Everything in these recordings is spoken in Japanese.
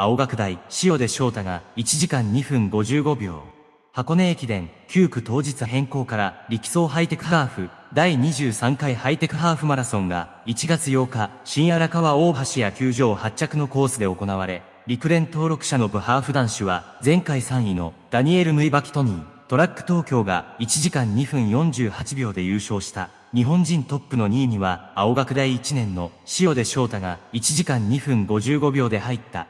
青学大塩出翔太が1時間2分55秒。箱根駅伝9区当日変更から力走ハイテクハーフ第23回ハイテクハーフマラソンが1月8日新荒川大橋や球場発着のコースで行われ、陸連登録者の部ハーフ男子は前回3位のダニエル・ムイバキトニー、トラック東京が1時間2分48秒で優勝した日本人トップの2位には青学大1年の塩出翔太が1時間2分55秒で入った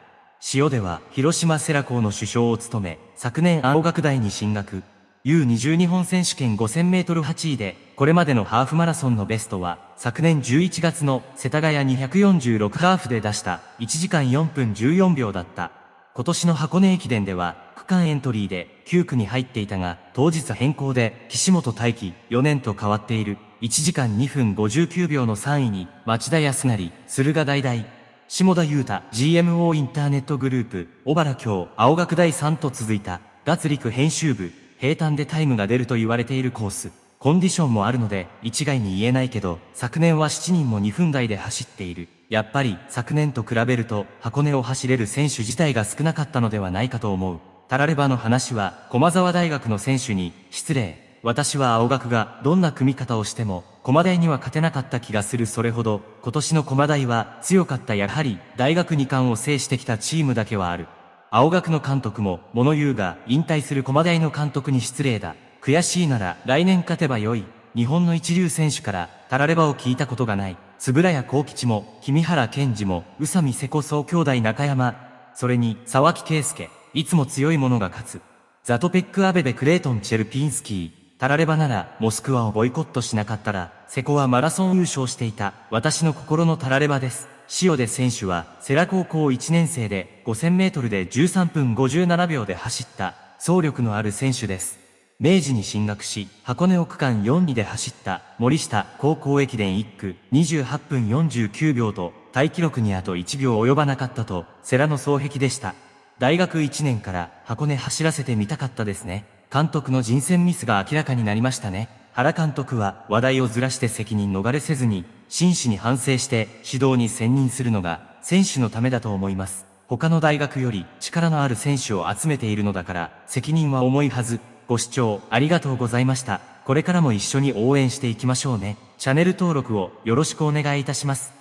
塩では広島セラ校の首相を務め、昨年青学大に進学。U20 日本選手権5000メートル8位で、これまでのハーフマラソンのベストは、昨年11月の世田谷246ハーフで出した1時間4分14秒だった。今年の箱根駅伝では、区間エントリーで9区に入っていたが、当日変更で岸本大輝4年と変わっている1時間2分59秒の3位に町田康成、駿河大大、下田裕太 GMO インターネットグループ、小原京、青学大3と続いた、脱陸編集部、平坦でタイムが出ると言われているコース。コンディションもあるので、一概に言えないけど、昨年は7人も2分台で走っている。やっぱり、昨年と比べると、箱根を走れる選手自体が少なかったのではないかと思う。タラレバの話は、駒沢大学の選手に、失礼。私は青学がどんな組み方をしても、駒大には勝てなかった気がするそれほど、今年の駒大は強かったやはり、大学二冠を制してきたチームだけはある。青学の監督も、物言うが、引退する駒大の監督に失礼だ。悔しいなら、来年勝てばよい。日本の一流選手から、たらればを聞いたことがない。円谷幸吉も、君原健二も、宇佐美瀬古総兄弟中山。それに、沢木圭介。いつも強い者が勝つ。ザトペックアベベクレートンチェルピンスキー。タラレバなら、モスクワをボイコットしなかったら、セコはマラソン優勝していた、私の心のタラレバです。塩出選手は、セラ高校1年生で、5000メートルで13分57秒で走った、走力のある選手です。明治に進学し、箱根を区間4位で走った森下高校駅伝1区28分49秒と、タイ記録にあと1秒及ばなかったと、セラの双璧でした。大学1年から箱根走らせてみたかったですね。監督の人選ミスが明らかになりましたね。原監督は話題をずらして責任逃れせずに、真摯に反省して指導に専任するのが選手のためだと思います。他の大学より力のある選手を集めているのだから責任は重いはず。ご視聴ありがとうございました。これからも一緒に応援していきましょうね。チャンネル登録をよろしくお願いいたします。